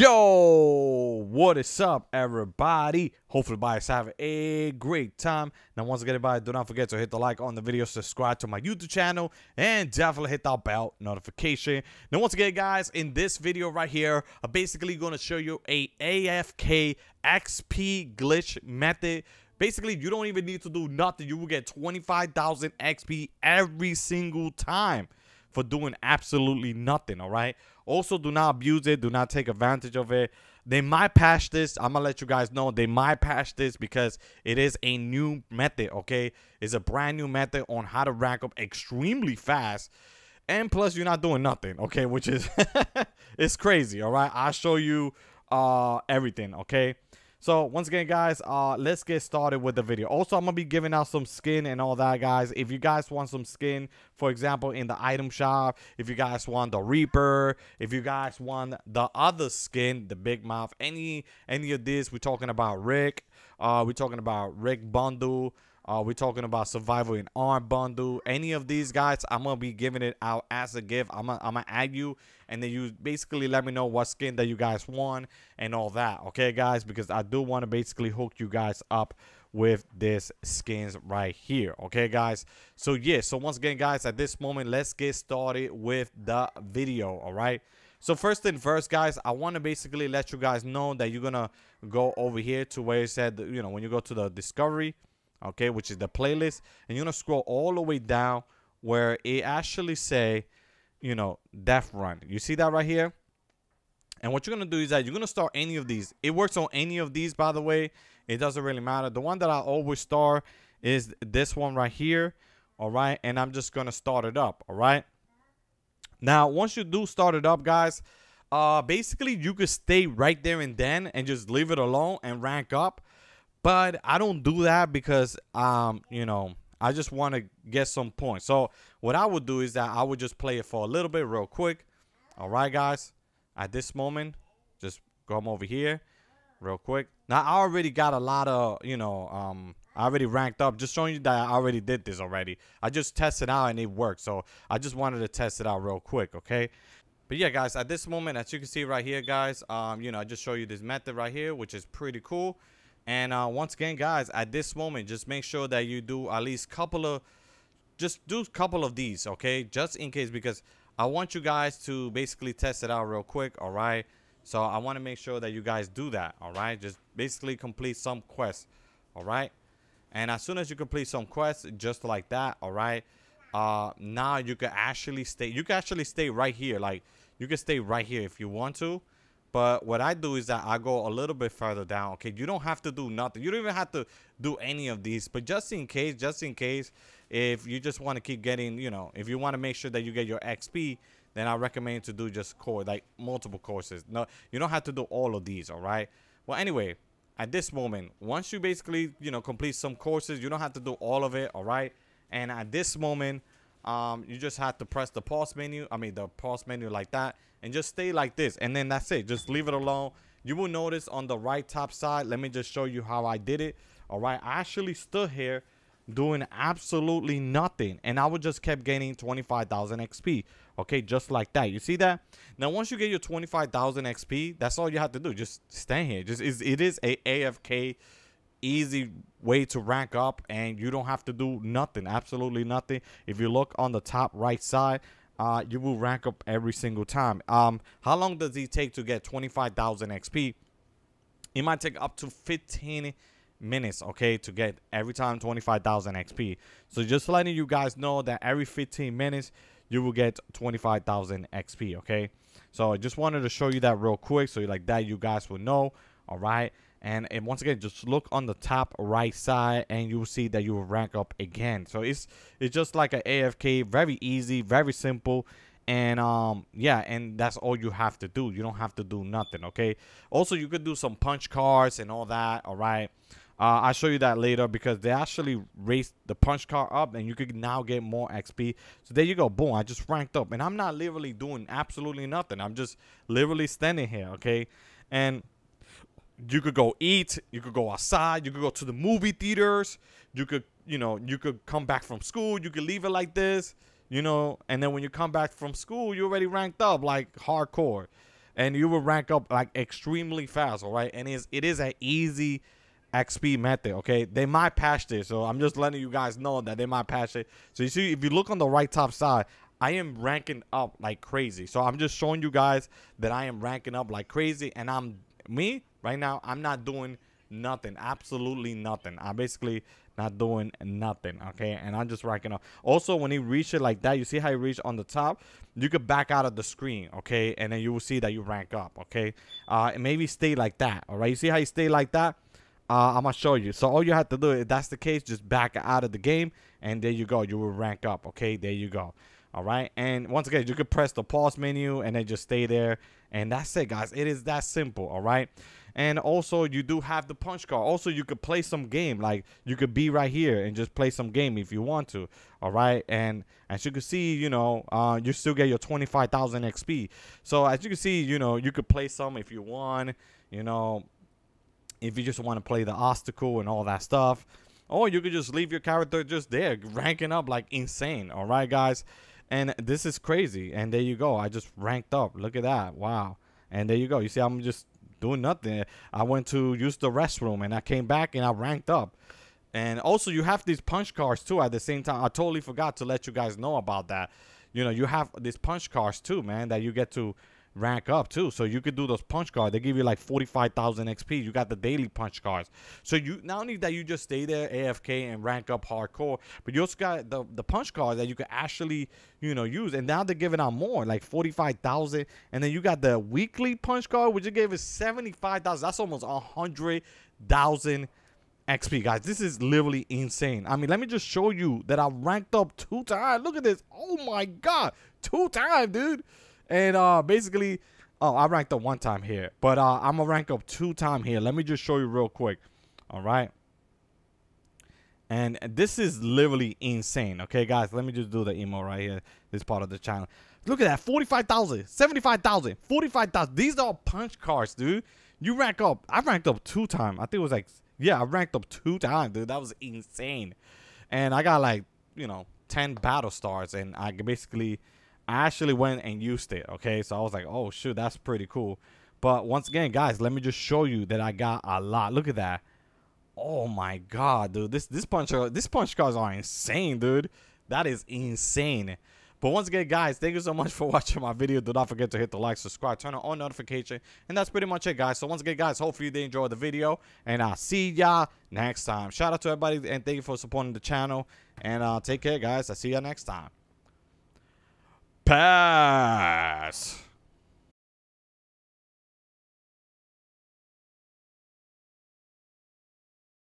Yo, what is up, everybody? Hopefully, everybody's having a great time. Now, once again, everybody, do not forget to hit the like on the video, subscribe to my YouTube channel, and definitely hit that bell notification. Now, once again, guys, in this video right here, I'm basically going to show you a AFK XP glitch method Basically, you don't even need to do nothing. You will get 25,000 XP every single time for doing absolutely nothing, all right? Also, do not abuse it. Do not take advantage of it. They might patch this. I'm to let you guys know. They might patch this because it is a new method, okay? It's a brand new method on how to rank up extremely fast. And plus, you're not doing nothing, okay? Which is, it's crazy, all right? I'll show you uh everything, okay? So once again, guys, uh, let's get started with the video. Also, I'm gonna be giving out some skin and all that, guys. If you guys want some skin, for example, in the item shop, if you guys want the Reaper, if you guys want the other skin, the Big Mouth, any any of this, we're talking about Rick. Uh, we're talking about Rick bundle. Uh, we're talking about survival in arm bundle. Any of these guys, I'm gonna be giving it out as a gift. I'm gonna, I'm gonna add you, and then you basically let me know what skin that you guys want and all that. Okay, guys, because I do want to basically hook you guys up with this skins right here. Okay, guys. So yeah. So once again, guys, at this moment, let's get started with the video. All right. So first and first, guys, I want to basically let you guys know that you're gonna go over here to where it said, you know, when you go to the discovery okay, which is the playlist, and you're gonna scroll all the way down where it actually say, you know, Death Run. You see that right here? And what you're gonna do is that you're gonna start any of these. It works on any of these, by the way. It doesn't really matter. The one that I always start is this one right here. All right, and I'm just gonna start it up. All right. Now, once you do start it up, guys, uh, basically you could stay right there and then and just leave it alone and rank up but I don't do that because um, you know, I just want to get some points. So what I would do is that I would just play it for a little bit real quick. All right, guys. At this moment, just come over here real quick. Now I already got a lot of, you know, um I already ranked up. Just showing you that I already did this already. I just tested out and it worked. So I just wanted to test it out real quick, okay? But yeah, guys, at this moment, as you can see right here, guys, um, you know, I just show you this method right here, which is pretty cool. And uh, once again, guys, at this moment, just make sure that you do at least couple of, just do a couple of these, okay? Just in case, because I want you guys to basically test it out real quick, all right? So I want to make sure that you guys do that, all right? Just basically complete some quests, all right? And as soon as you complete some quests, just like that, all right? Uh, now you can actually stay. You can actually stay right here. Like you can stay right here if you want to. But what I do is that I go a little bit further down. Okay, you don't have to do nothing. You don't even have to do any of these. But just in case, just in case, if you just want to keep getting, you know, if you want to make sure that you get your XP, then I recommend to do just core, like multiple courses. No, you don't have to do all of these. All right. Well, anyway, at this moment, once you basically, you know, complete some courses, you don't have to do all of it. All right. And at this moment, um, you just have to press the pause menu. I mean, the pause menu like that and just stay like this and then that's it. Just leave it alone. You will notice on the right top side let me just show you how i did it. All right i actually stood here doing absolutely nothing and i would just kept gaining 25,000 xp okay just like that. You see that? Now once you get your 25,000 xp that's all you have to do. Just stand here. Just is it is a afk easy way to rank up and you don't have to do nothing absolutely nothing if you look on the top right side uh, you will rank up every single time. Um, how long does it take to get 25,000 XP? It might take up to 15 minutes, okay, to get every time 25,000 XP. So just letting you guys know that every 15 minutes, you will get 25,000 XP, okay? So I just wanted to show you that real quick so like that you guys will know, all right? And, and once again just look on the top right side and you'll see that you will rank up again so it's it's just like an afk very easy very simple and um yeah and that's all you have to do you don't have to do nothing okay also you could do some punch cards and all that all right uh, I'll show you that later because they actually raised the punch card up and you could now get more XP. So there you go. Boom. I just ranked up. And I'm not literally doing absolutely nothing. I'm just literally standing here. Okay. And you could go eat, you could go outside, you could go to the movie theaters, you could, you know, you could come back from school, you could leave it like this, you know, and then when you come back from school, you already ranked up like hardcore. and you will rank up like extremely fast. All right, and it's, it is an easy XP method. Okay, they might patch this, so I'm just letting you guys know that they might patch it. So you see, if you look on the right top side, I am ranking up like crazy. So I'm just showing you guys that I am ranking up like crazy, and I'm me right now. I'm not doing nothing, absolutely nothing. I'm basically not doing nothing, okay? And I'm just ranking up. Also, when you reach it like that, you see how you reach on the top? You could back out of the screen, okay? And then you will see that you rank up, okay? Uh, and maybe stay like that, all right? You see how you stay like that? Uh, I'm gonna show you. So all you have to do, if that's the case, just back out of the game, and there you go. You will rank up. Okay, there you go. All right, and once again, you could press the pause menu and then just stay there, and that's it, guys. It is that simple. All right, and also you do have the punch card. Also, you could play some game. Like you could be right here and just play some game if you want to. All right, and as you can see, you know, uh, you still get your 25,000 XP. So as you can see, you know, you could play some if you want. You know, if you just want to play the obstacle and all that stuff. Or you could just leave your character just there, ranking up like insane. All right, guys. And this is crazy. And there you go. I just ranked up. Look at that. Wow. And there you go. You see, I'm just doing nothing. I went to use the restroom and I came back and I ranked up. And also, you have these punch cards too at the same time. I totally forgot to let you guys know about that. You know, you have these punch cards too, man, that you get to rank up too. So you could do those punch cards. They give you like 45,000 XP. You got the daily punch cards. So you not only that you just stay there AFK and rank up hardcore, but you also got the, the punch cards that you could actually, you know, use. And now they're giving out more, like 45,000. And then you got the weekly punch card, which you gave us 75,000. That's almost 100,000 XP, guys. This is literally insane. I mean, let me just show you that I ranked up two times. Look at this. Oh my God. Two times, dude. And uh, basically, oh, I ranked up one time here, but uh, I'm gonna rank up two time here. Let me just show you real quick. All right. And this is literally insane. Okay, guys, let me just do the emo right here. This part of the channel. Look at that 45,000, 75,000, 45,000. These are punch cards, dude. You rank up. I ranked up two times. I think it was like, yeah, I ranked up two times, dude. That was insane. And I got like, you know, 10 battle stars. And I basically I actually went and used it. Okay, so I was like, oh shoot, that's pretty cool. But once again, guys, let me just show you that I got a lot. Look at that. Oh my god, dude. This this punch this punch cards are insane, dude. That is insane. But once again, guys, thank you so much for watching my video. Do not forget to hit the like, subscribe, turn on notification. And that's pretty much it, guys. So once again, guys, hopefully you did enjoy the video. And I'll see y'all next time. Shout out to everybody and thank you for supporting the channel. And uh, take care, guys. I'll see y'all next time. Pass.